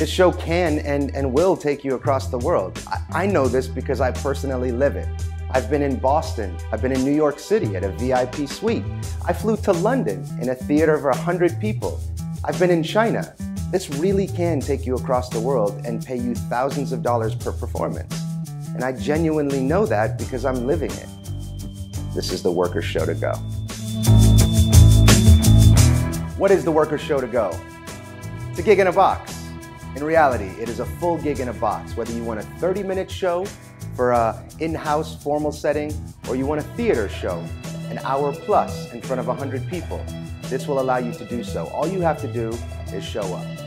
This show can and, and will take you across the world. I, I know this because I personally live it. I've been in Boston. I've been in New York City at a VIP suite. I flew to London in a theater of 100 people. I've been in China. This really can take you across the world and pay you thousands of dollars per performance. And I genuinely know that because I'm living it. This is the Workers Show to Go. What is the Workers Show to Go? It's a gig in a box. In reality, it is a full gig in a box, whether you want a 30 minute show for a in-house formal setting or you want a theater show, an hour plus in front of 100 people. This will allow you to do so. All you have to do is show up.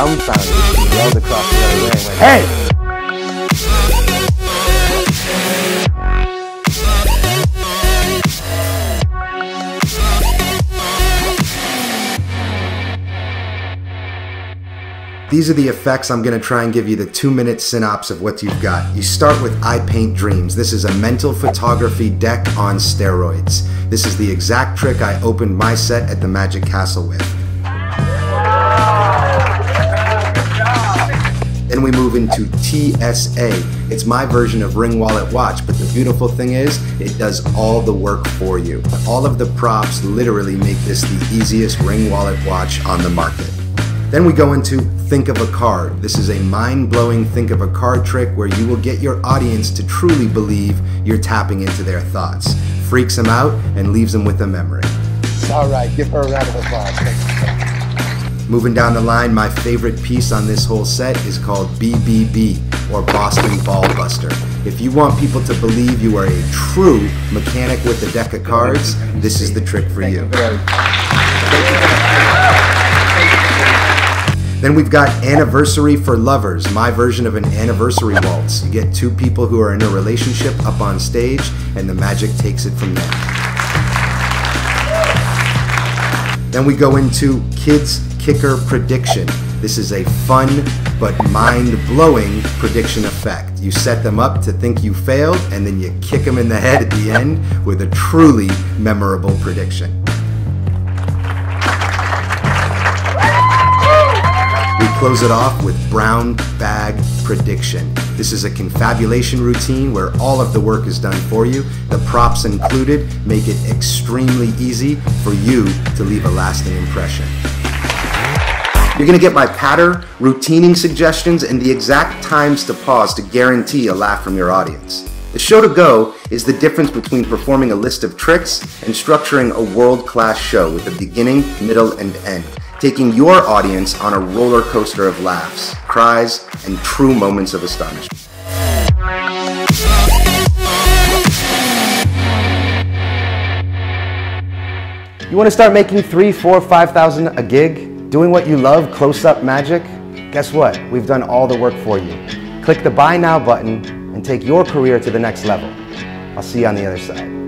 And she looked dumbfounded. She yelled across the other way and went, Hey! These are the effects I'm going to try and give you the two minute synopsis of what you've got. You start with I Paint Dreams. This is a mental photography deck on steroids. This is the exact trick I opened my set at the Magic Castle with. Then we move into TSA. It's my version of Ring Wallet Watch, but the beautiful thing is, it does all the work for you. All of the props literally make this the easiest Ring Wallet Watch on the market. Then we go into Think of a Card. This is a mind blowing Think of a Card trick where you will get your audience to truly believe you're tapping into their thoughts. Freaks them out and leaves them with a memory. All right, give her a round of applause. Moving down the line, my favorite piece on this whole set is called BBB, or Boston Ball Buster. If you want people to believe you are a true mechanic with a deck of cards, this is the trick for you. Then we've got Anniversary for Lovers, my version of an anniversary waltz. You get two people who are in a relationship up on stage, and the magic takes it from there. Then we go into Kids Kicker Prediction. This is a fun but mind blowing prediction effect. You set them up to think you failed, and then you kick them in the head at the end with a truly memorable prediction. We close it off with Brown Bag Prediction. This is a confabulation routine where all of the work is done for you. The props included make it extremely easy for you to leave a lasting impression. You're gonna get my patter, routining suggestions, and the exact times to pause to guarantee a laugh from your audience. The show to go is the difference between performing a list of tricks and structuring a world class show with a beginning, middle, and end, taking your audience on a roller coaster of laughs, cries, and true moments of astonishment. You want to start making three, four, five thousand a gig, doing what you love, close-up magic? Guess what? We've done all the work for you. Click the Buy Now button and take your career to the next level. I'll see you on the other side.